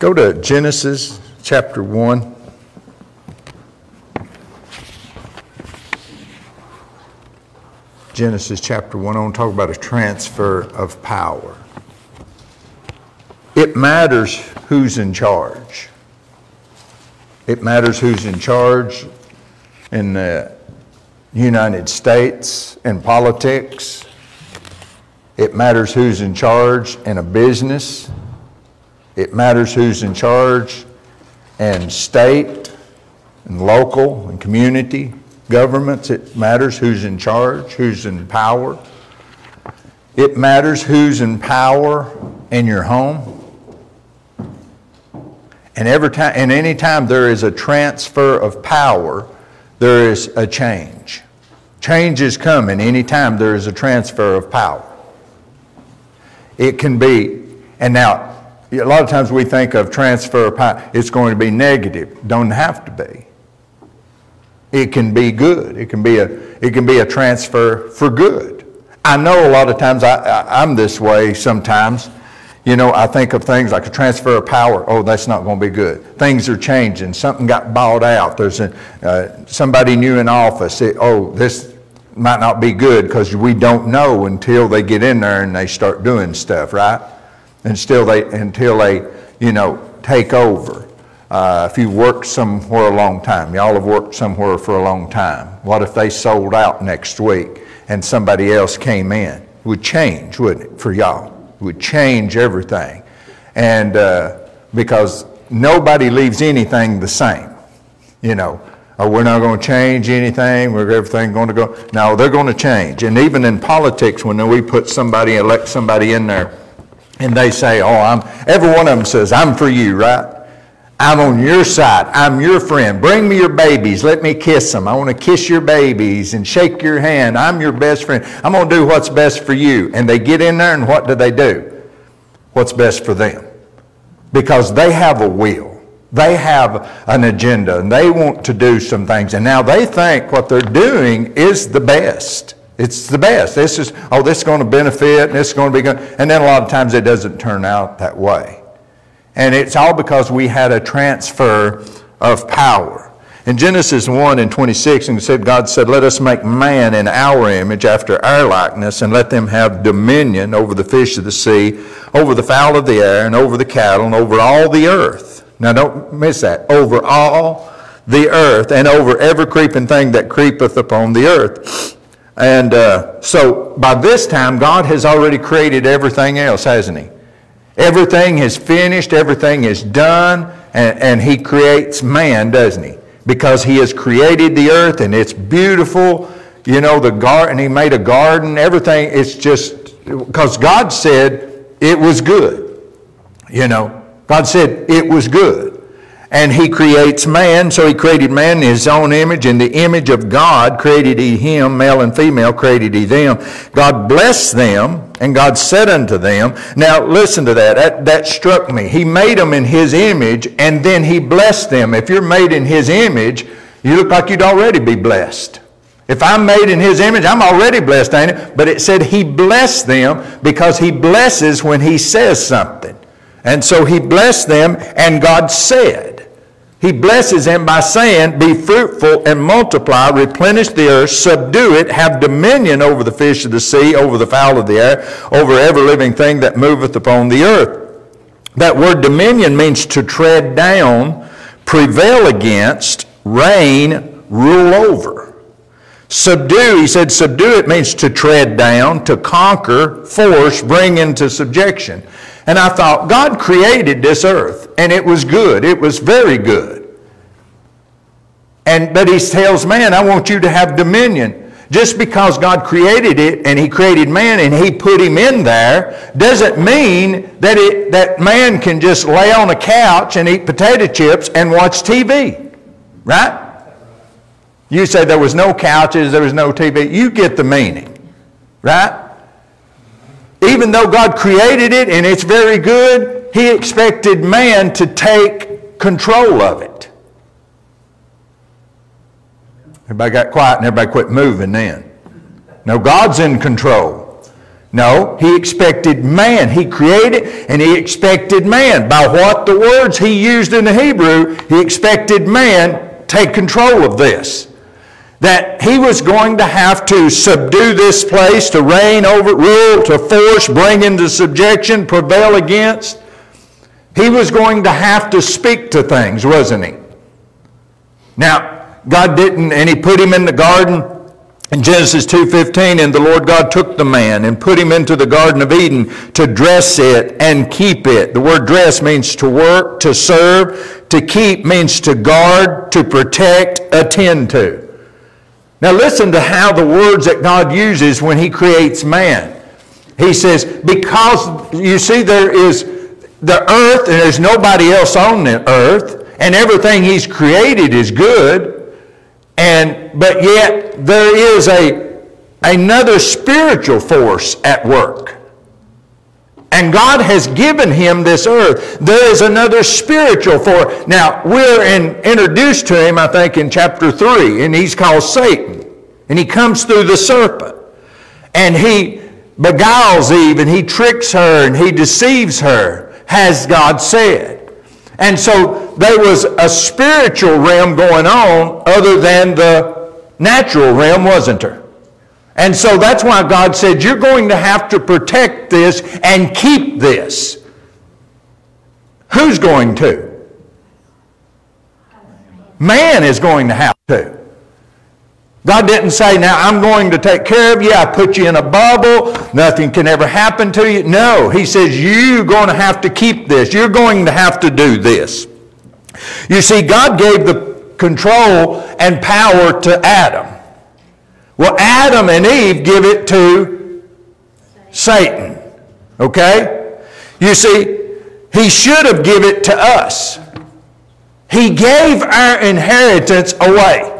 Go to Genesis chapter 1. Genesis chapter 1. I want to talk about a transfer of power. It matters who's in charge. It matters who's in charge in the United States in politics. It matters who's in charge in a business. It matters who's in charge and state and local and community governments. It matters who's in charge, who's in power. It matters who's in power in your home. And every time, and any time there is a transfer of power, there is a change. Change is coming anytime there is a transfer of power. It can be, and now, a lot of times we think of transfer of power, it's going to be negative. Don't have to be. It can be good. It can be a, it can be a transfer for good. I know a lot of times I, I, I'm this way sometimes. You know, I think of things like a transfer of power. Oh, that's not going to be good. Things are changing. Something got bought out. There's a, uh, somebody new in office. It, oh, this might not be good because we don't know until they get in there and they start doing stuff, right? Until they, until they, you know, take over. Uh, if you worked somewhere a long time, y'all have worked somewhere for a long time. What if they sold out next week and somebody else came in? It would change, wouldn't it, for y'all? It would change everything. And uh, because nobody leaves anything the same, you know. Oh, we're not going to change anything. We're everything going to go. No, they're going to change. And even in politics, when we put somebody, elect somebody in there, and they say, "Oh, I'm," every one of them says, "I'm for you," right? I'm on your side. I'm your friend. Bring me your babies. Let me kiss them. I want to kiss your babies and shake your hand. I'm your best friend. I'm going to do what's best for you. And they get in there, and what do they do? What's best for them? Because they have a will. They have an agenda, and they want to do some things. And now they think what they're doing is the best. It's the best. This is, oh, this is going to benefit, and this is going to be good. And then a lot of times it doesn't turn out that way. And it's all because we had a transfer of power. In Genesis 1 and 26, and said, God said, Let us make man in our image, after our likeness, and let them have dominion over the fish of the sea, over the fowl of the air, and over the cattle, and over all the earth. Now don't miss that. Over all the earth, and over every creeping thing that creepeth upon the earth. And uh, so by this time, God has already created everything else, hasn't He? Everything is finished, everything is done, and, and He creates man, doesn't He? Because He has created the earth and it's beautiful. You know, the garden, He made a garden, everything, it's just, because God said it was good. You know, God said it was good and he creates man. So he created man in his own image. In the image of God created he him, male and female created he them. God blessed them, and God said unto them, Now listen to that. that. That struck me. He made them in his image, and then he blessed them. If you're made in his image, you look like you'd already be blessed. If I'm made in his image, I'm already blessed, ain't it? But it said he blessed them because he blesses when he says something. And so he blessed them, and God said, he blesses them by saying, Be fruitful and multiply, replenish the earth, subdue it, have dominion over the fish of the sea, over the fowl of the air, over every living thing that moveth upon the earth. That word dominion means to tread down, prevail against, reign, rule over. Subdue, he said, subdue it means to tread down, to conquer, force, bring into subjection. And I thought, God created this earth, and it was good. It was very good. And, but he tells man, I want you to have dominion. Just because God created it and he created man and he put him in there doesn't mean that, it, that man can just lay on a couch and eat potato chips and watch TV. Right? You say there was no couches, there was no TV. You get the meaning. Right? even though God created it and it's very good, He expected man to take control of it. Everybody got quiet and everybody quit moving then. No, God's in control. No, he expected man. He created and he expected man. By what the words he used in the Hebrew, he expected man take control of this. That he was going to have to subdue this place, to reign over, rule, to force, bring into subjection, prevail against. He was going to have to speak to things, wasn't he? Now, God didn't, and he put him in the garden in Genesis 2:15, and the Lord God took the man and put him into the garden of Eden to dress it and keep it. The word dress means to work, to serve, to keep means to guard, to protect, attend to. Now listen to how the words that God uses when he creates man. He says, because you see there is the earth and there's nobody else on the earth and everything he's created is good and, but yet there is a, another spiritual force at work. And God has given him this earth. There is another spiritual force. Now, we're in, introduced to him, I think, in chapter 3, and he's called Satan. And he comes through the serpent. And he beguiles Eve, and he tricks her, and he deceives her, has God said. And so there was a spiritual realm going on other than the natural realm, wasn't there? And so that's why God said, You're going to have to protect this and keep this. Who's going to? Man is going to have to. God didn't say, Now I'm going to take care of you. I put you in a bubble. Nothing can ever happen to you. No, He says, You're going to have to keep this. You're going to have to do this. You see, God gave the control and power to Adam. Well, Adam and Eve give it to Satan. Okay? You see, he should have given it to us. He gave our inheritance away.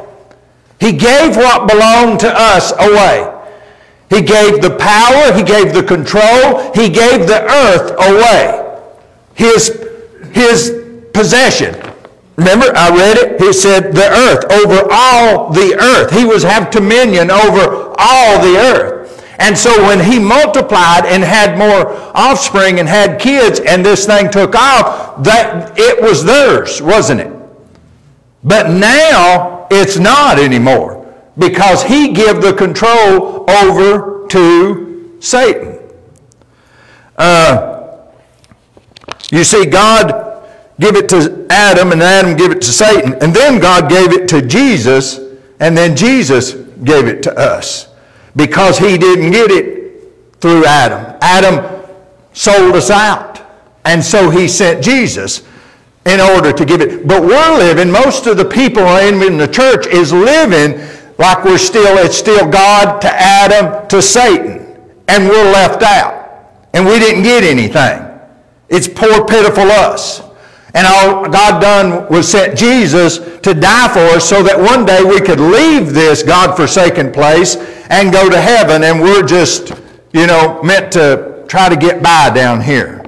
He gave what belonged to us away. He gave the power, He gave the control, He gave the earth away. His, his possession. Remember, I read it. He said, the earth, over all the earth. He was have dominion over all the earth. And so when he multiplied and had more offspring and had kids and this thing took off, that it was theirs, wasn't it? But now it's not anymore because he gave the control over to Satan. Uh, you see, God give it to Adam and Adam give it to Satan. And then God gave it to Jesus and then Jesus gave it to us because he didn't get it through Adam. Adam sold us out. And so he sent Jesus in order to give it. But we're living, most of the people in the church is living like we're still, it's still God to Adam to Satan. And we're left out. And we didn't get anything. It's poor, pitiful us. And all God done was sent Jesus to die for us so that one day we could leave this God-forsaken place and go to heaven and we're just, you know, meant to try to get by down here.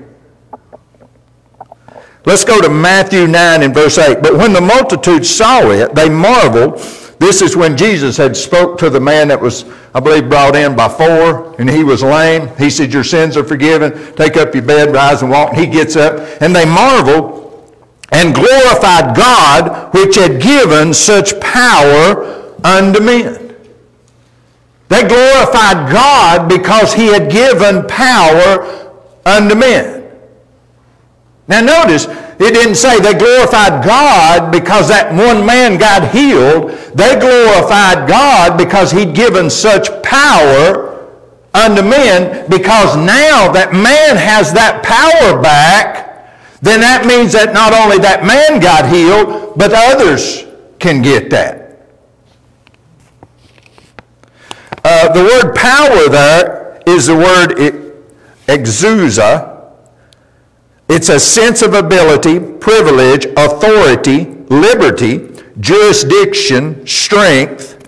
Let's go to Matthew 9 and verse 8. But when the multitude saw it, they marveled. This is when Jesus had spoke to the man that was, I believe, brought in by four, and he was lame. He said, Your sins are forgiven. Take up your bed, rise and walk. And he gets up, and they marveled and glorified God, which had given such power unto men. They glorified God because he had given power unto men. Now notice, it didn't say they glorified God because that one man got healed. They glorified God because he'd given such power unto men because now that man has that power back, then that means that not only that man got healed, but others can get that. Uh, the word power there is the word exousia, it's a sense of ability, privilege, authority, liberty, jurisdiction, strength.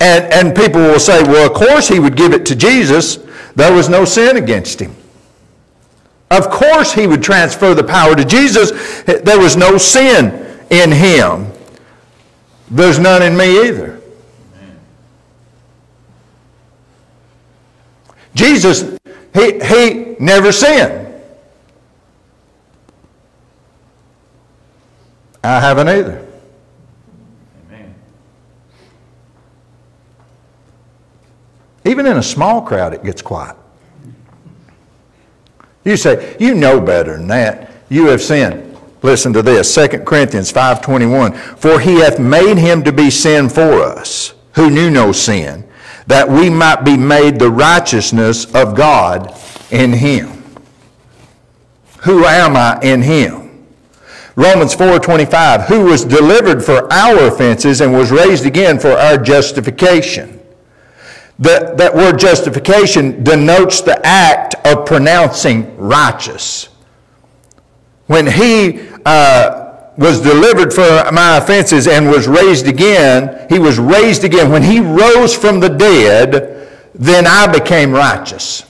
And, and people will say, well, of course he would give it to Jesus. There was no sin against him. Of course he would transfer the power to Jesus. There was no sin in him. There's none in me either. Jesus He, he never sinned. I haven't either. Amen. Even in a small crowd, it gets quiet. You say, you know better than that. You have sinned. Listen to this, 2 Corinthians 5.21. For he hath made him to be sin for us, who knew no sin, that we might be made the righteousness of God in him. Who am I in him? Romans 4:25, who was delivered for our offenses and was raised again for our justification. The, that word justification denotes the act of pronouncing righteous. When he uh, was delivered for my offenses and was raised again, he was raised again. When he rose from the dead, then I became righteous.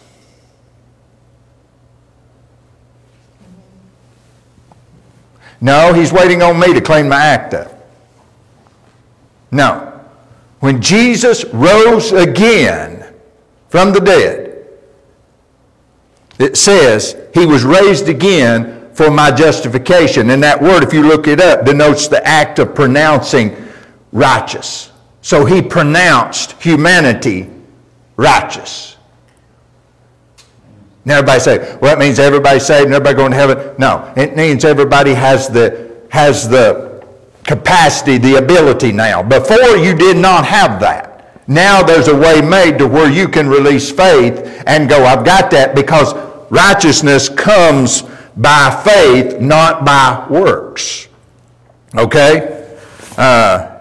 No, he's waiting on me to clean my act up. No. When Jesus rose again from the dead, it says he was raised again for my justification. And that word, if you look it up, denotes the act of pronouncing righteous. So he pronounced humanity righteous. Now everybody say, well, that means everybody's saved and everybody going to heaven. No, it means everybody has the, has the capacity, the ability now. Before you did not have that. Now there's a way made to where you can release faith and go, I've got that because righteousness comes by faith, not by works. Okay? Uh,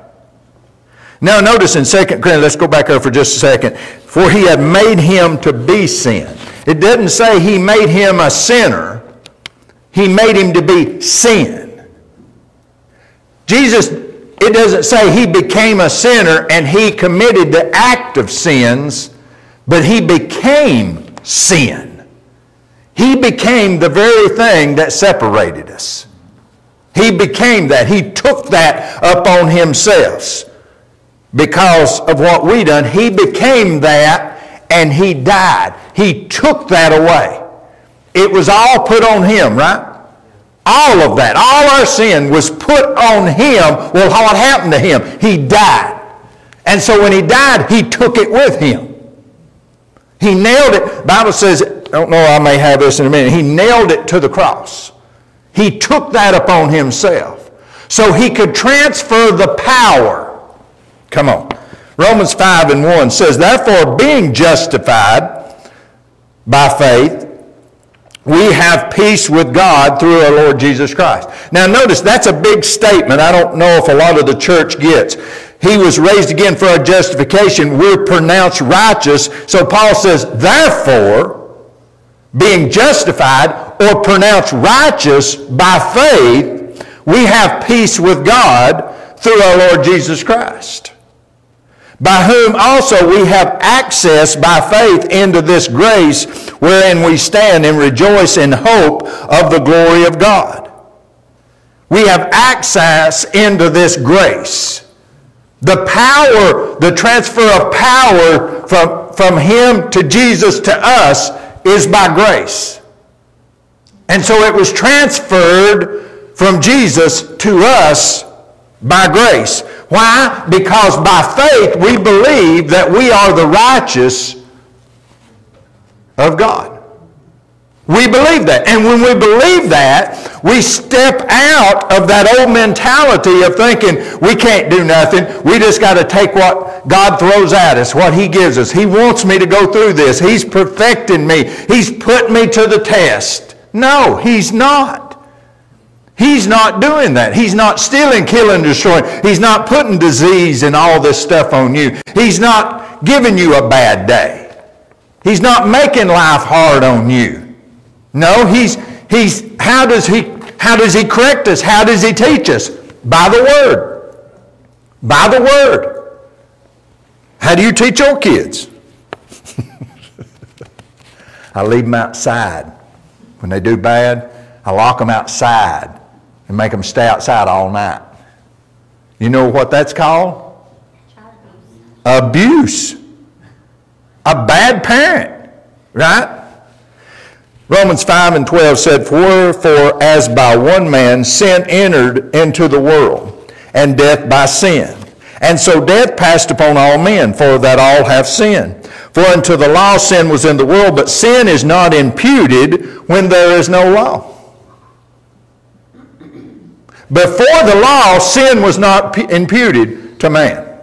now notice in 2 Corinthians, let's go back over for just a second. For he had made him to be sin. It doesn't say he made him a sinner. He made him to be sin. Jesus, it doesn't say he became a sinner and he committed the act of sins, but he became sin. He became the very thing that separated us. He became that. He took that upon himself because of what we done. He became that and he died. He took that away. It was all put on him, right? All of that, all our sin was put on him. Well, what happened to him? He died. And so when he died, he took it with him. He nailed it. Bible says, I don't know, I may have this in a minute. He nailed it to the cross. He took that upon himself. So he could transfer the power. Come on. Romans 5 and 1 says, Therefore, being justified by faith, we have peace with God through our Lord Jesus Christ. Now notice that's a big statement. I don't know if a lot of the church gets. He was raised again for our justification. We're pronounced righteous. So Paul says, therefore, being justified or pronounced righteous by faith, we have peace with God through our Lord Jesus Christ by whom also we have access by faith into this grace wherein we stand and rejoice in hope of the glory of God. We have access into this grace. The power, the transfer of power from, from Him to Jesus to us is by grace. And so it was transferred from Jesus to us by grace. Why? Because by faith we believe that we are the righteous of God. We believe that. And when we believe that, we step out of that old mentality of thinking we can't do nothing. We just got to take what God throws at us, what He gives us. He wants me to go through this. He's perfecting me. He's put me to the test. No, He's not. He's not doing that. He's not stealing, killing, destroying. He's not putting disease and all this stuff on you. He's not giving you a bad day. He's not making life hard on you. No, he's, he's, how does he, how does he correct us? How does he teach us? By the Word. By the Word. How do you teach your kids? I leave them outside. When they do bad, I lock them outside and make them stay outside all night. You know what that's called? Abuse. A bad parent, right? Romans 5 and 12 said, For as by one man sin entered into the world, and death by sin. And so death passed upon all men, for that all have sinned. For unto the law sin was in the world, but sin is not imputed when there is no law. Before the law, sin was not imputed to man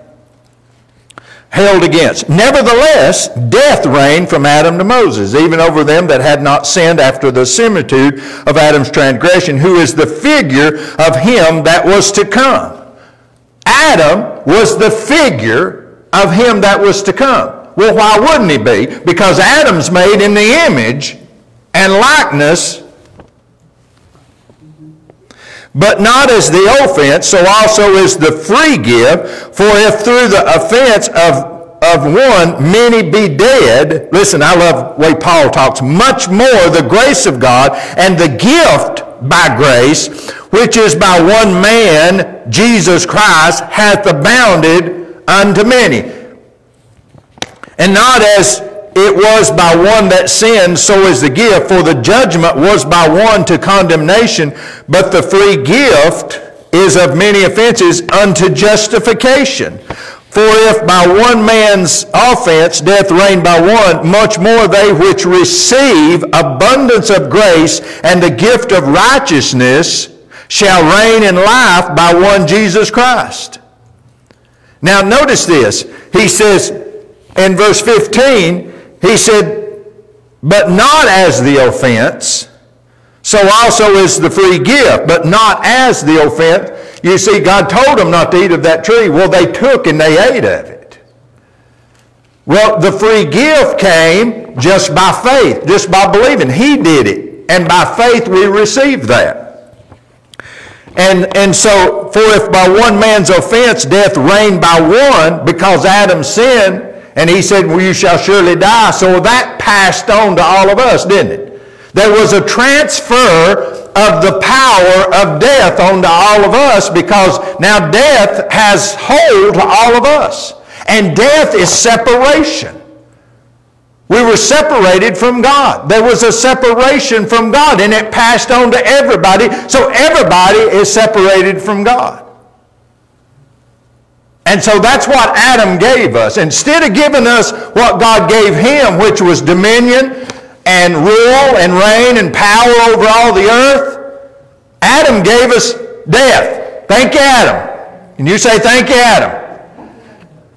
held against. Nevertheless, death reigned from Adam to Moses, even over them that had not sinned after the similitude of Adam's transgression, who is the figure of him that was to come. Adam was the figure of him that was to come. Well, why wouldn't he be? Because Adam's made in the image and likeness but not as the offense, so also is the free gift. For if through the offense of, of one many be dead, listen, I love way Paul talks, much more the grace of God and the gift by grace, which is by one man, Jesus Christ, hath abounded unto many. And not as it was by one that sinned, so is the gift. For the judgment was by one to condemnation, but the free gift is of many offenses unto justification. For if by one man's offense death reigned by one, much more they which receive abundance of grace and the gift of righteousness shall reign in life by one Jesus Christ. Now notice this. He says in verse 15, he said, but not as the offense, so also is the free gift, but not as the offense. You see, God told them not to eat of that tree. Well, they took and they ate of it. Well, the free gift came just by faith, just by believing. He did it. And by faith we received that. And, and so, for if by one man's offense death reigned by one, because Adam sinned, and he said, Well, you shall surely die. So that passed on to all of us, didn't it? There was a transfer of the power of death onto all of us because now death has hold to all of us. And death is separation. We were separated from God. There was a separation from God, and it passed on to everybody. So everybody is separated from God. And so that's what Adam gave us. Instead of giving us what God gave him, which was dominion and rule and reign and power over all the earth, Adam gave us death. Thank you, Adam. And you say thank you, Adam?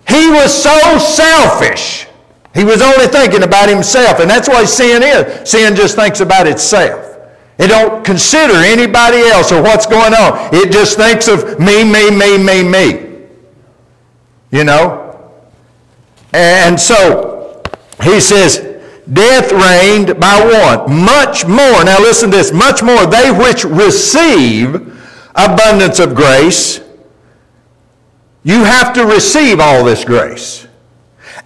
He was so selfish. He was only thinking about himself. And that's what sin is. Sin just thinks about itself. It don't consider anybody else or what's going on. It just thinks of me, me, me, me, me. You know? And so he says, death reigned by one. Much more, now listen to this, much more they which receive abundance of grace, you have to receive all this grace.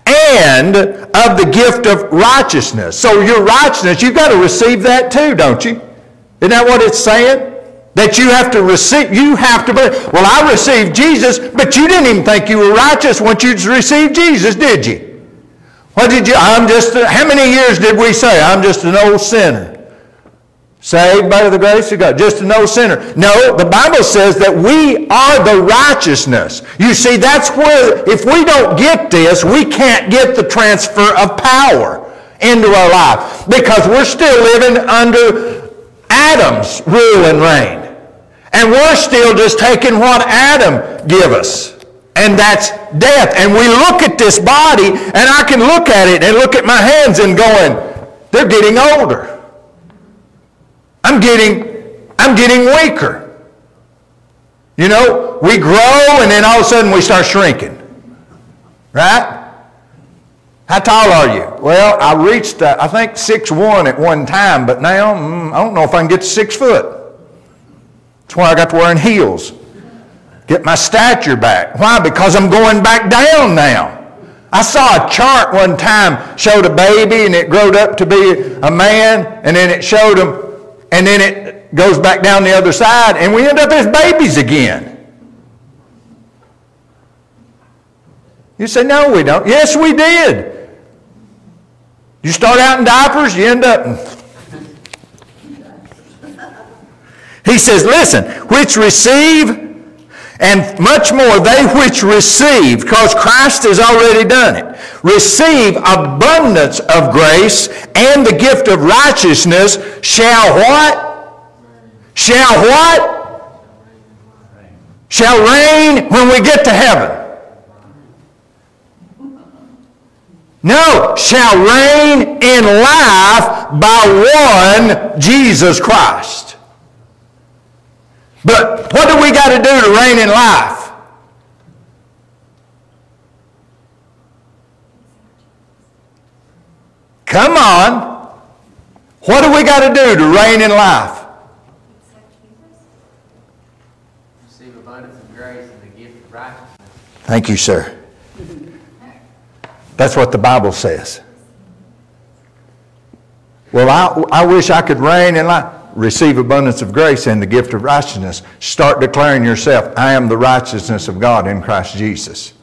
And of the gift of righteousness. So your righteousness, you've got to receive that too, don't you? Isn't that what it's saying? That you have to receive, you have to believe. Well, I received Jesus, but you didn't even think you were righteous once you received Jesus, did you? What did you, I'm just, how many years did we say, I'm just an old sinner? Saved by the grace of God, just an old sinner. No, the Bible says that we are the righteousness. You see, that's where, if we don't get this, we can't get the transfer of power into our life because we're still living under Adam's rule and reign. And we're still just taking what Adam give us. And that's death. And we look at this body, and I can look at it and look at my hands and going, they're getting older. I'm getting, I'm getting weaker. You know, we grow and then all of a sudden we start shrinking. Right? How tall are you? Well, I reached, uh, I think, six one at one time, but now mm, I don't know if I can get six foot. Why I got to wearing heels. Get my stature back. Why? Because I'm going back down now. I saw a chart one time showed a baby and it growed up to be a man and then it showed him and then it goes back down the other side and we end up as babies again. You say, no, we don't. Yes, we did. You start out in diapers, you end up in He says, listen, which receive and much more they which receive, because Christ has already done it, receive abundance of grace and the gift of righteousness shall what? Shall what? Shall reign when we get to heaven. No, shall reign in life by one Jesus Christ. But what do we got to do to reign in life? Come on. What do we got to do to reign in life? Receive abundance of grace and the gift of righteousness. Thank you, sir. That's what the Bible says. Well, I, I wish I could reign in life. Receive abundance of grace and the gift of righteousness. Start declaring yourself, I am the righteousness of God in Christ Jesus.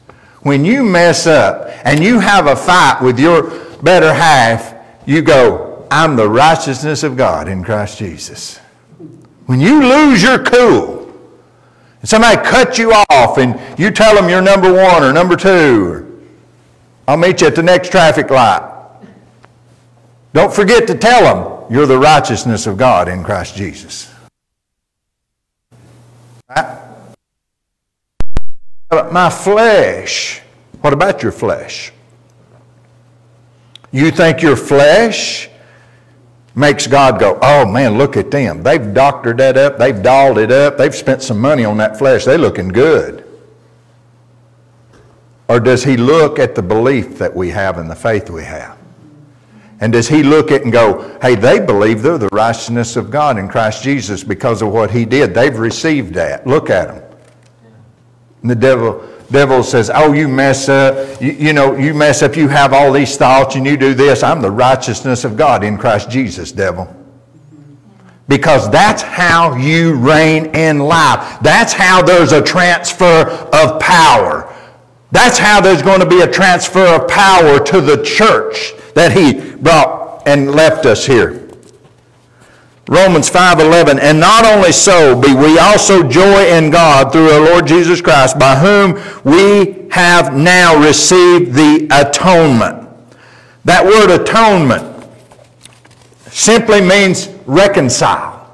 When you mess up and you have a fight with your better half, you go, I'm the righteousness of God in Christ Jesus. When you lose your cool, and somebody cuts you off and you tell them you're number one or number two, or I'll meet you at the next traffic light. Don't forget to tell them you're the righteousness of God in Christ Jesus. Right? My flesh. What about your flesh? You think your flesh makes God go, oh man, look at them. They've doctored that up. They've dolled it up. They've spent some money on that flesh. They're looking good. Or does he look at the belief that we have and the faith we have? And does he look at and go, hey, they believe they're the righteousness of God in Christ Jesus because of what he did. They've received that. Look at them. And the devil, devil says, oh, you mess up. You, you know, you mess up. You have all these thoughts and you do this. I'm the righteousness of God in Christ Jesus, devil. Because that's how you reign in life. That's how there's a transfer of power. That's how there's going to be a transfer of power to the church that he brought and left us here. Romans 5:11 and not only so be we also joy in God through our Lord Jesus Christ by whom we have now received the atonement. That word atonement simply means reconcile.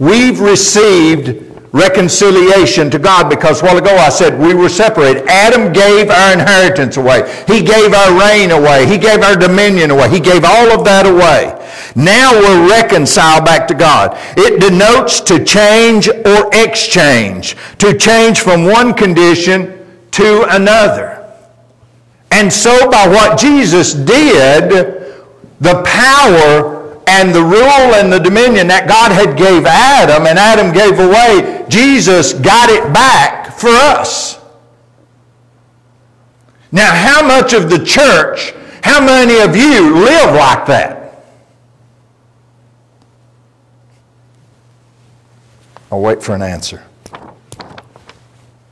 We've received reconciliation to God because a while ago I said we were separated. Adam gave our inheritance away. He gave our reign away. He gave our dominion away. He gave all of that away. Now we're reconciled back to God. It denotes to change or exchange, to change from one condition to another. And so by what Jesus did, the power and the rule and the dominion that God had gave Adam and Adam gave away, Jesus got it back for us. Now, how much of the church, how many of you live like that? I'll wait for an answer.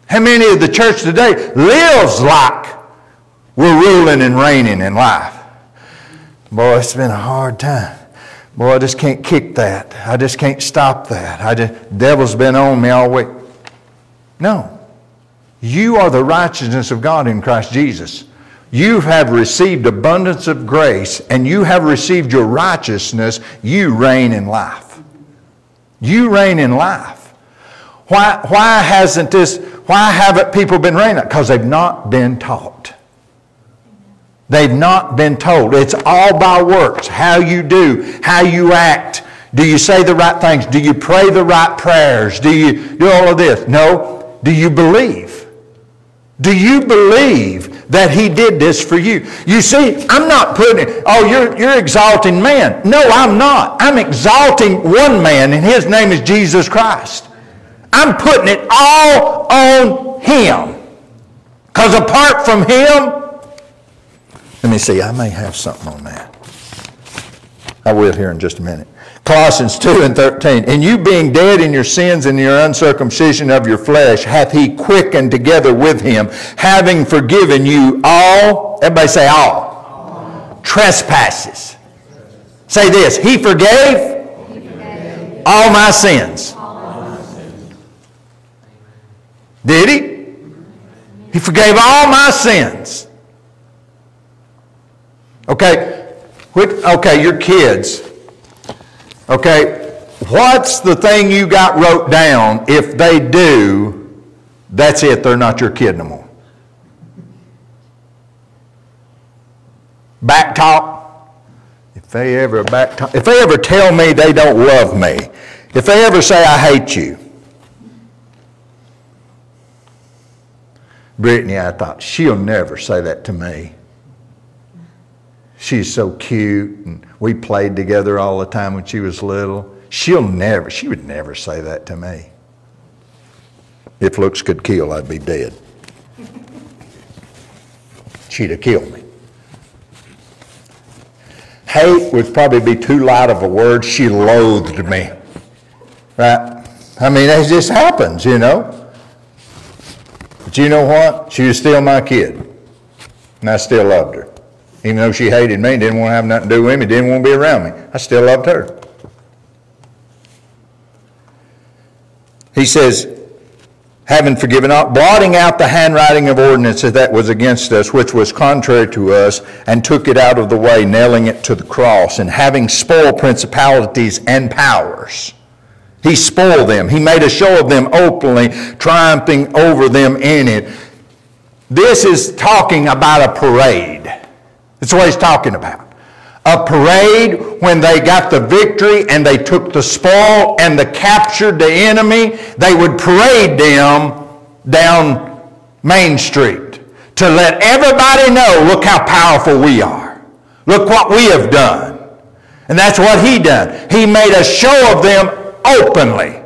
How many of the church today lives like we're ruling and reigning in life? Boy, it's been a hard time. Boy, I just can't kick that. I just can't stop that. I just, devil's been on me all week. No. You are the righteousness of God in Christ Jesus. You have received abundance of grace and you have received your righteousness. You reign in life. You reign in life. Why, why hasn't this, why haven't people been reigning? Because they've not been taught. They've not been told. It's all by works. How you do, how you act. Do you say the right things? Do you pray the right prayers? Do you do all of this? No. Do you believe? Do you believe that he did this for you? You see, I'm not putting it, oh, you're, you're exalting man. No, I'm not. I'm exalting one man, and his name is Jesus Christ. I'm putting it all on him. Because apart from him, let me see, I may have something on that. I will here in just a minute. Colossians 2 and 13. And you being dead in your sins and your uncircumcision of your flesh, hath he quickened together with him, having forgiven you all, everybody say all, all. trespasses. Say this, he forgave, he forgave. All, my sins. all Did he? He forgave all my sins. Okay, okay, your kids. Okay, what's the thing you got wrote down? If they do, that's it, they're not your kid no more. Back talk. If they ever back talk, if they ever tell me they don't love me, if they ever say I hate you, Brittany, I thought, she'll never say that to me. She's so cute, and we played together all the time when she was little. She'll never, she would never say that to me. If looks could kill, I'd be dead. She'd have killed me. Hate would probably be too light of a word. She loathed me. Right? I mean, it just happens, you know. But you know what? She was still my kid. And I still loved her. Even though she hated me, didn't want to have nothing to do with me, didn't want to be around me, I still loved her. He says, having forgiven all, blotting out the handwriting of ordinances that was against us, which was contrary to us, and took it out of the way, nailing it to the cross, and having spoiled principalities and powers he spoiled them. He made a show of them openly, triumphing over them in it. This is talking about a parade. That's what he's talking about. A parade when they got the victory and they took the spoil and they captured the enemy, they would parade them down Main Street to let everybody know, look how powerful we are. Look what we have done. And that's what he done. He made a show of them openly,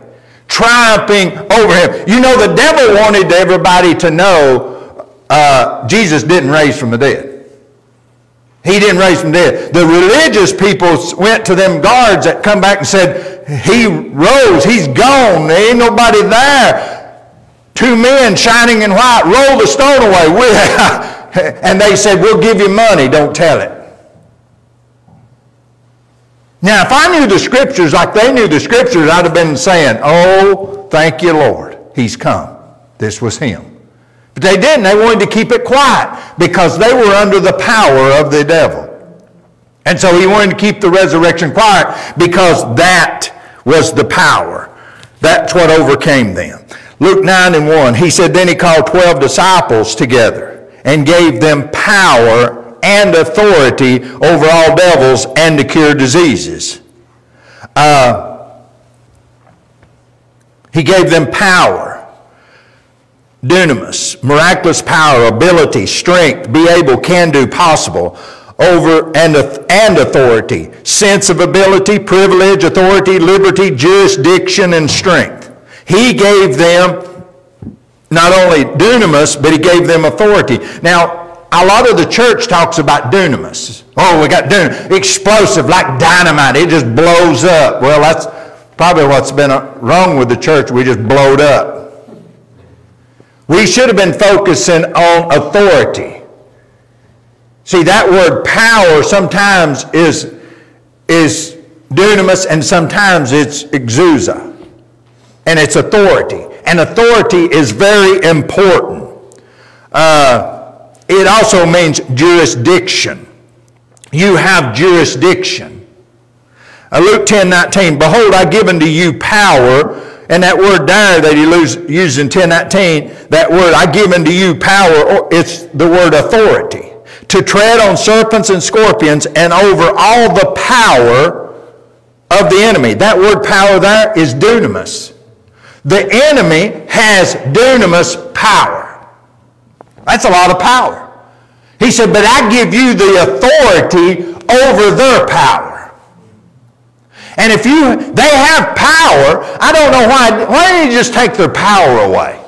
triumphing over him. You know, the devil wanted everybody to know uh, Jesus didn't raise from the dead. He didn't raise from dead. The religious people went to them guards that come back and said, He rose, He's gone, there ain't nobody there. Two men shining in white, roll the stone away. and they said, We'll give you money, don't tell it. Now, if I knew the scriptures like they knew the scriptures, I'd have been saying, Oh, thank you, Lord. He's come. This was him. But they didn't. They wanted to keep it quiet because they were under the power of the devil. And so he wanted to keep the resurrection quiet because that was the power. That's what overcame them. Luke 9 and 1, he said, Then he called 12 disciples together and gave them power and authority over all devils and to cure diseases. Uh, he gave them power, dunamis, miraculous power, ability, strength, be able, can do, possible, over and, and authority, sense of ability, privilege, authority, liberty, jurisdiction, and strength. He gave them not only dunamis, but he gave them authority. Now, a lot of the church talks about dunamis. Oh, we got dunamis. Explosive, like dynamite. It just blows up. Well, that's probably what's been uh, wrong with the church. We just blowed up. We should have been focusing on authority. See, that word power sometimes is, is dunamis and sometimes it's exousia. And it's authority. And authority is very important. Uh, it also means jurisdiction. You have jurisdiction. Uh, Luke 10 19, Behold, I give unto you power. And that word there that he used in 1019, that word, I give unto you power, it's the word authority. To tread on serpents and scorpions and over all the power of the enemy. That word power there is dunamis. The enemy has dunamis power. That's a lot of power. He said, but I give you the authority over their power. And if you, they have power, I don't know why, why didn't he just take their power away?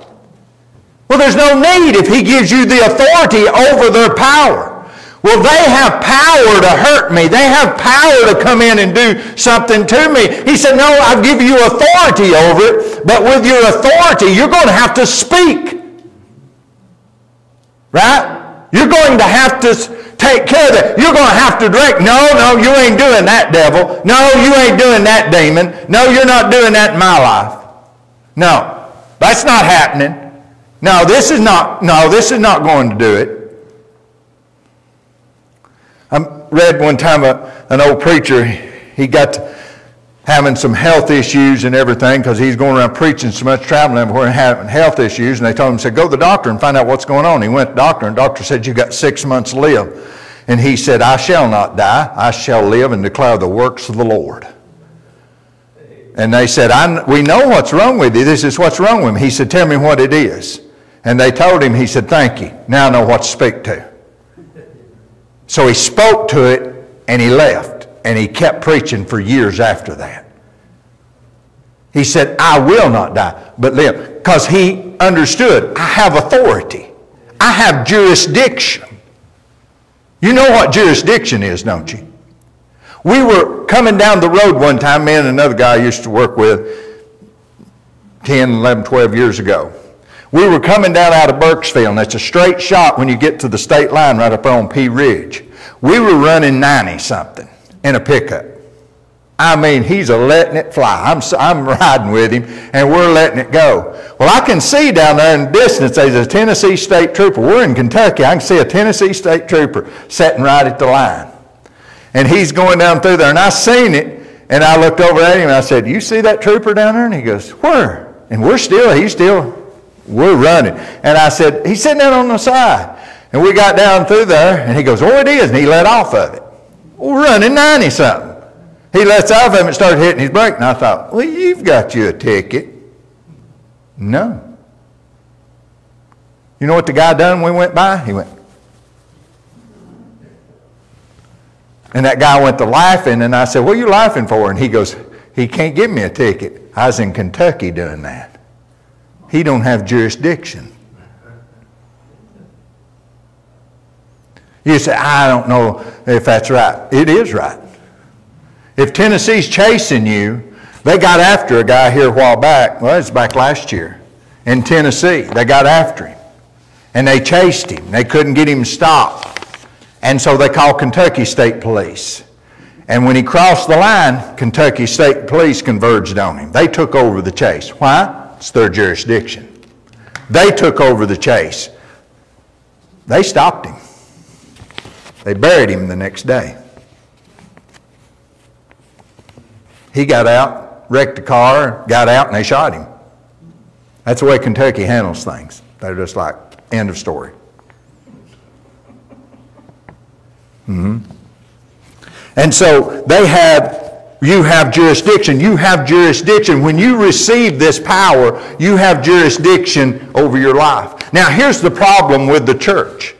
Well, there's no need if he gives you the authority over their power. Well, they have power to hurt me. They have power to come in and do something to me. He said, no, I've given you authority over it, but with your authority, you're going to have to speak. Right? You're going to have to take care of that. You're going to have to drink. No, no, you ain't doing that, devil. No, you ain't doing that, demon. No, you're not doing that in my life. No, that's not happening. No, this is not, no, this is not going to do it. I read one time a, an old preacher, he got having some health issues and everything because he's going around preaching so much, traveling everywhere and having health issues. And they told him, said, go to the doctor and find out what's going on. He went to the doctor and the doctor said, you've got six months to live. And he said, I shall not die. I shall live and declare the works of the Lord. And they said, "I we know what's wrong with you. This is what's wrong with me. He said, tell me what it is. And they told him, he said, thank you. Now I know what to speak to. So he spoke to it and he left. And he kept preaching for years after that. He said, I will not die, but live. Because he understood, I have authority. I have jurisdiction. You know what jurisdiction is, don't you? We were coming down the road one time, me and another guy I used to work with 10, 11, 12 years ago. We were coming down out of Burkesville, and that's a straight shot when you get to the state line right up on P Ridge. We were running 90 something in a pickup. I mean, he's a letting it fly. I'm, I'm riding with him, and we're letting it go. Well, I can see down there in the distance, there's a Tennessee state trooper. We're in Kentucky. I can see a Tennessee state trooper sitting right at the line. And he's going down through there, and I seen it, and I looked over at him, and I said, you see that trooper down there? And he goes, where? And we're still, he's still we're running. And I said, he's sitting down on the side. And we got down through there, and he goes, oh, it is. And he let off of it. Running 90 something. He lets off of it and started hitting his brake. And I thought, well, you've got you a ticket. No. You know what the guy done when we went by? He went. And that guy went to laughing, and I said, What are you laughing for? And he goes, He can't give me a ticket. I was in Kentucky doing that. He don't have jurisdiction. You say, I don't know if that's right. It is right. If Tennessee's chasing you, they got after a guy here a while back. Well, it's back last year in Tennessee. They got after him. And they chased him. They couldn't get him stopped. And so they called Kentucky State Police. And when he crossed the line, Kentucky State Police converged on him. They took over the chase. Why? It's their jurisdiction. They took over the chase. They stopped him. They buried him the next day. He got out, wrecked the car, got out, and they shot him. That's the way Kentucky handles things. They're just like, end of story. Mm-hmm. And so they have, you have jurisdiction. You have jurisdiction. When you receive this power, you have jurisdiction over your life. Now, here's the problem with the church.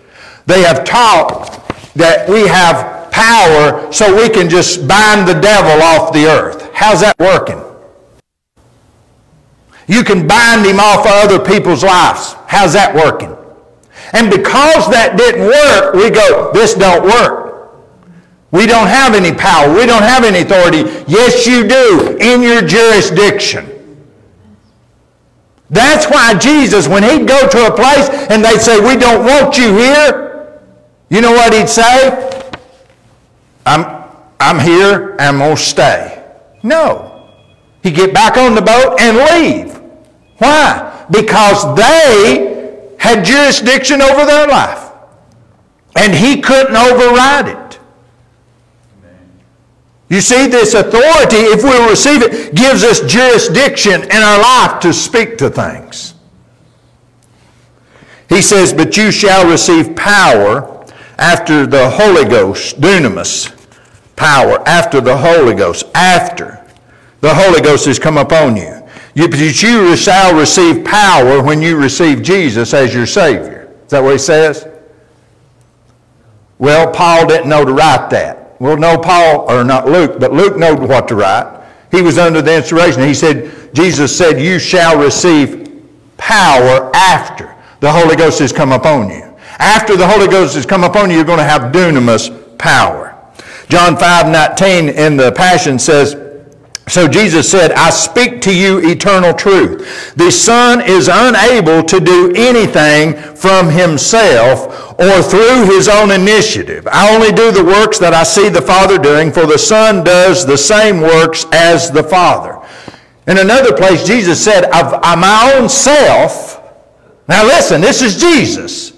They have taught that we have power so we can just bind the devil off the earth. How's that working? You can bind him off of other people's lives. How's that working? And because that didn't work, we go, this don't work. We don't have any power. We don't have any authority. Yes, you do, in your jurisdiction. That's why Jesus, when he'd go to a place and they'd say, We don't want you here, you know what he'd say? I'm, I'm here, I'm going to stay. No. He'd get back on the boat and leave. Why? Because they had jurisdiction over their life. And he couldn't override it. You see, this authority, if we receive it, gives us jurisdiction in our life to speak to things. He says, But you shall receive power after the Holy Ghost, dunamis, power, after the Holy Ghost, after the Holy Ghost has come upon you. You, you shall receive power when you receive Jesus as your Savior. Is that what he says? Well, Paul didn't know to write that. Well, no, Paul, or not Luke, but Luke knew what to write. He was under the inspiration. He said, Jesus said, You shall receive power after the Holy Ghost has come upon you. After the Holy Ghost has come upon you, you're going to have dunamis power. John 5 19 in the Passion says, so Jesus said, I speak to you eternal truth. The Son is unable to do anything from himself or through his own initiative. I only do the works that I see the Father doing, for the Son does the same works as the Father. In another place, Jesus said, of, my own self, Now listen, this is Jesus.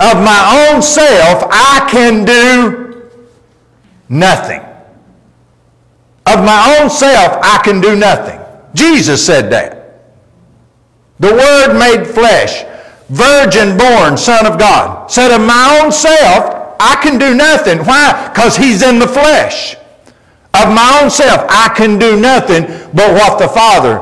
Of my own self, I can do nothing. Of my own self, I can do nothing. Jesus said that. The Word made flesh, virgin born, Son of God, said, Of my own self, I can do nothing. Why? Because He's in the flesh. Of my own self, I can do nothing but what the Father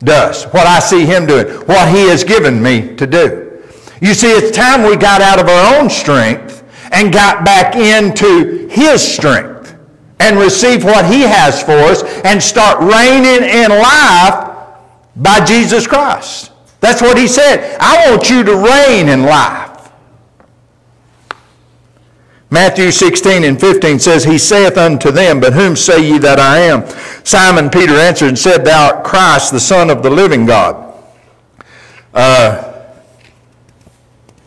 does, what I see Him doing, what He has given me to do. You see, it's time we got out of our own strength and got back into His strength and receive what He has for us and start reigning in life by Jesus Christ. That's what He said. I want you to reign in life. Matthew 16 and 15 says, He saith unto them, But whom say ye that I am? Simon Peter answered and said, Thou art Christ, the Son of the living God. Uh,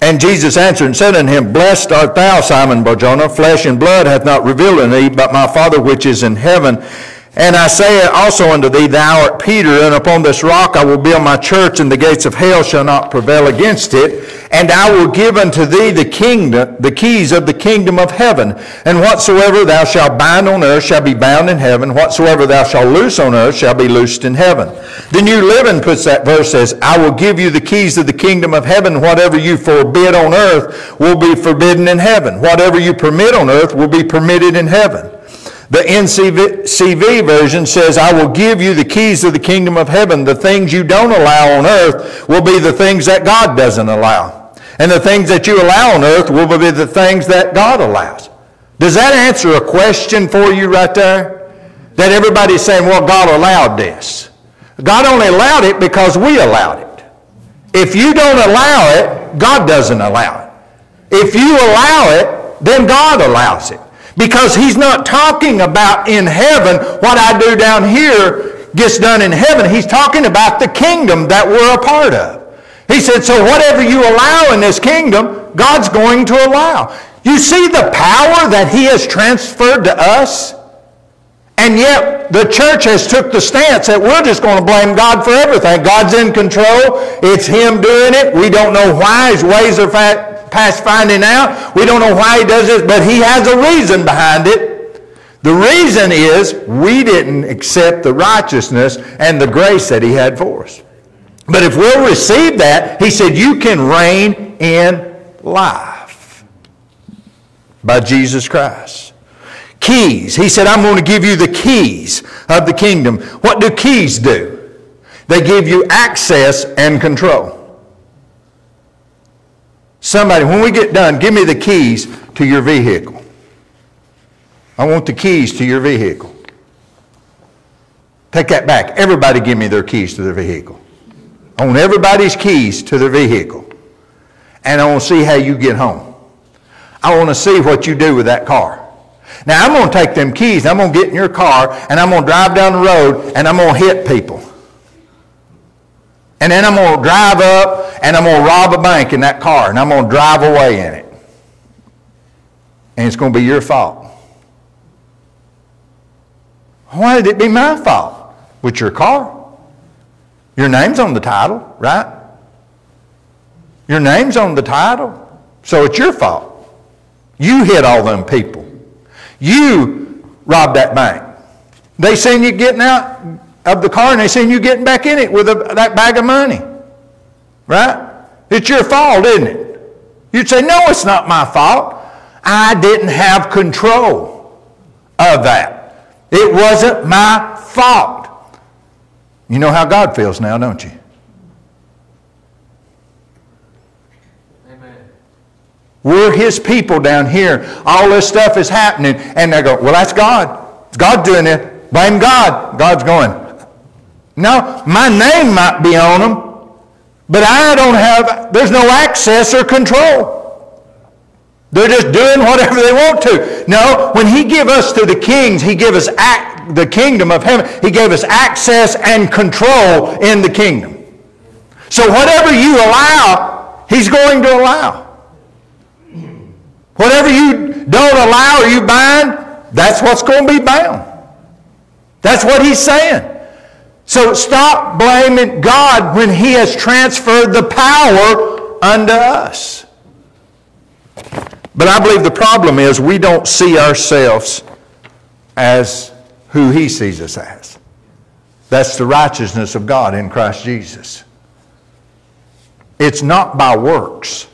and Jesus answered and said unto him, Blessed art thou, Simon Barjona, flesh and blood hath not revealed unto thee, but my Father which is in heaven. And I say also unto thee, Thou art Peter, and upon this rock I will build my church, and the gates of hell shall not prevail against it. And I will give unto thee the kingdom, the keys of the kingdom of heaven. And whatsoever thou shalt bind on earth shall be bound in heaven. Whatsoever thou shalt loose on earth shall be loosed in heaven. The New Living puts that verse as, I will give you the keys of the kingdom of heaven. Whatever you forbid on earth will be forbidden in heaven. Whatever you permit on earth will be permitted in heaven. The NCV version says, I will give you the keys of the kingdom of heaven. The things you don't allow on earth will be the things that God doesn't allow. And the things that you allow on earth will be the things that God allows. Does that answer a question for you right there? That everybody's saying, well, God allowed this. God only allowed it because we allowed it. If you don't allow it, God doesn't allow it. If you allow it, then God allows it. Because he's not talking about in heaven what I do down here gets done in heaven. He's talking about the kingdom that we're a part of. He said, so whatever you allow in this kingdom, God's going to allow. You see the power that he has transferred to us? And yet the church has took the stance that we're just going to blame God for everything. God's in control. It's him doing it. We don't know why. His ways are fat past finding out. We don't know why he does this, but he has a reason behind it. The reason is we didn't accept the righteousness and the grace that he had for us. But if we'll receive that, he said, you can reign in life by Jesus Christ. Keys. He said, I'm going to give you the keys of the kingdom. What do keys do? They give you access and control. Somebody, when we get done, give me the keys to your vehicle. I want the keys to your vehicle. Take that back. Everybody give me their keys to their vehicle. I want everybody's keys to their vehicle. And I want to see how you get home. I want to see what you do with that car. Now, I'm going to take them keys, I'm going to get in your car, and I'm going to drive down the road, and I'm going to hit people. And then I'm going to drive up and I'm going to rob a bank in that car and I'm going to drive away in it. And it's going to be your fault. Why did it be my fault? With your car. Your name's on the title, right? Your name's on the title. So it's your fault. You hit all them people. You robbed that bank. They seen you getting out of the car and they seen you getting back in it with a, that bag of money. Right? It's your fault, isn't it? You'd say, no, it's not my fault. I didn't have control of that. It wasn't my fault. You know how God feels now, don't you? Amen. We're his people down here. All this stuff is happening. And they go, well, that's God. It's God doing it. Blame God. God's going, no, my name might be on them, but I don't have, there's no access or control. They're just doing whatever they want to. No, when he give us to the kings, he give us the kingdom of heaven. He gave us access and control in the kingdom. So whatever you allow, he's going to allow. Whatever you don't allow or you bind, that's what's going to be bound. That's what he's saying. So stop blaming God when He has transferred the power unto us. But I believe the problem is we don't see ourselves as who He sees us as. That's the righteousness of God in Christ Jesus. It's not by works,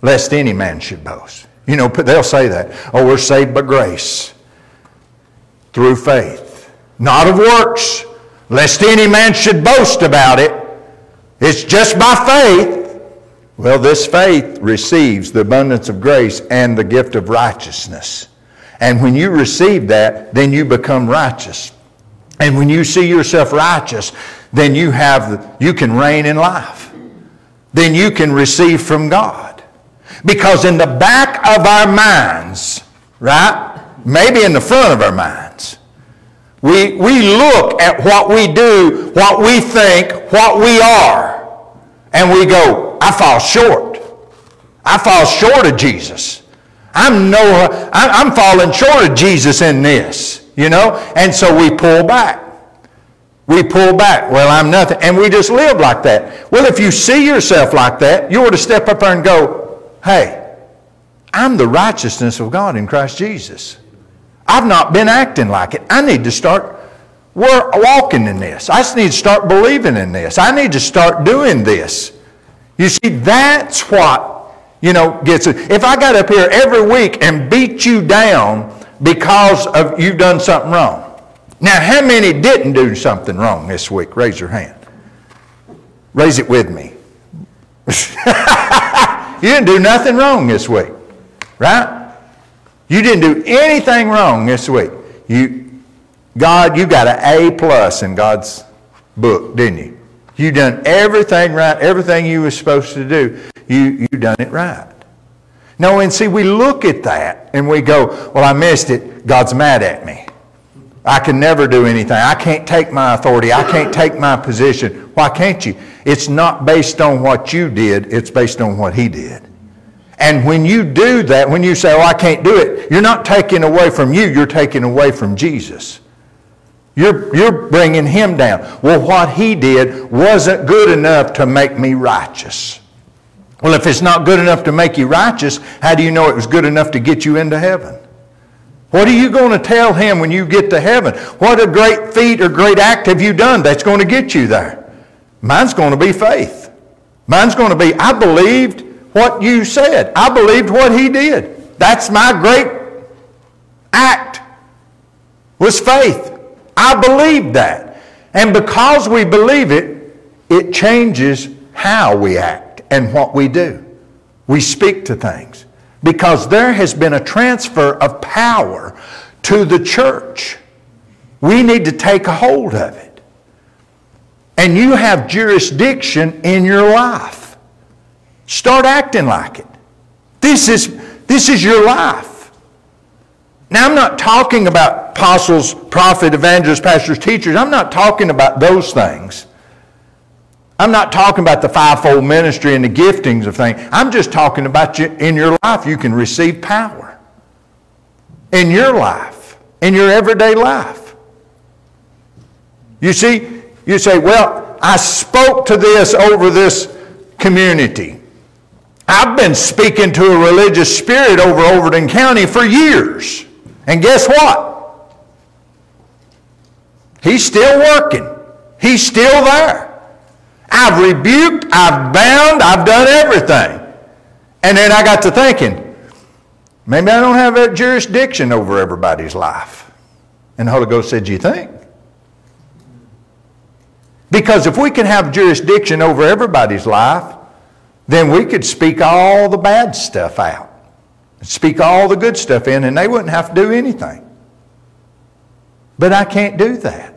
lest any man should boast. You know, they'll say that. Oh, we're saved by grace through faith, not of works, lest any man should boast about it. It's just by faith. Well, this faith receives the abundance of grace and the gift of righteousness. And when you receive that, then you become righteous. And when you see yourself righteous, then you have you can reign in life. Then you can receive from God. Because in the back of our minds, right? Maybe in the front of our minds, we, we look at what we do, what we think, what we are, and we go, I fall short. I fall short of Jesus. I'm no, I'm falling short of Jesus in this, you know? And so we pull back. We pull back. Well, I'm nothing. And we just live like that. Well, if you see yourself like that, you ought to step up there and go, hey, I'm the righteousness of God in Christ Jesus. I've not been acting like it. I need to start we're walking in this. I just need to start believing in this. I need to start doing this. You see, that's what, you know, gets it. If I got up here every week and beat you down because of you've done something wrong. Now, how many didn't do something wrong this week? Raise your hand. Raise it with me. you didn't do nothing wrong this week, right? You didn't do anything wrong this week. You, God, you got an A plus in God's book, didn't you? You done everything right, everything you were supposed to do. You you done it right. No, and see, we look at that and we go, well, I missed it. God's mad at me. I can never do anything. I can't take my authority. I can't take my position. Why can't you? It's not based on what you did, it's based on what He did. And when you do that, when you say, oh, I can't do it, you're not taking away from you, you're taking away from Jesus. You're, you're bringing him down. Well, what he did wasn't good enough to make me righteous. Well, if it's not good enough to make you righteous, how do you know it was good enough to get you into heaven? What are you going to tell him when you get to heaven? What a great feat or great act have you done that's going to get you there? Mine's going to be faith. Mine's going to be, I believed what you said. I believed what he did. That's my great act, was faith. I believe that. And because we believe it, it changes how we act and what we do. We speak to things because there has been a transfer of power to the church. We need to take a hold of it. And you have jurisdiction in your life. Start acting like it. This is, this is your life. Now, I'm not talking about apostles, prophet, evangelists, pastors, teachers. I'm not talking about those things. I'm not talking about the fivefold ministry and the giftings of things. I'm just talking about you in your life. You can receive power in your life, in your everyday life. You see, you say, well, I spoke to this over this community. I've been speaking to a religious spirit over Overton County for years. And guess what? He's still working. He's still there. I've rebuked, I've bound, I've done everything. And then I got to thinking, maybe I don't have that jurisdiction over everybody's life. And the Holy Ghost said, You think? Because if we can have jurisdiction over everybody's life, then we could speak all the bad stuff out, speak all the good stuff in, and they wouldn't have to do anything. But I can't do that.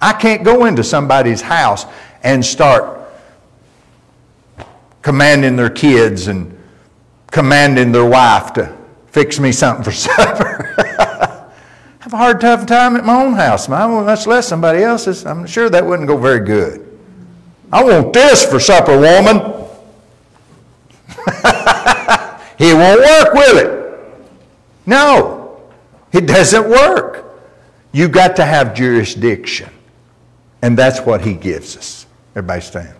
I can't go into somebody's house and start commanding their kids and commanding their wife to fix me something for supper. I have a hard, tough time at my own house, much less somebody else's. I'm sure that wouldn't go very good. I want this for supper, woman. he won't work with it. No, it doesn't work. You've got to have jurisdiction. And that's what he gives us. Everybody stand.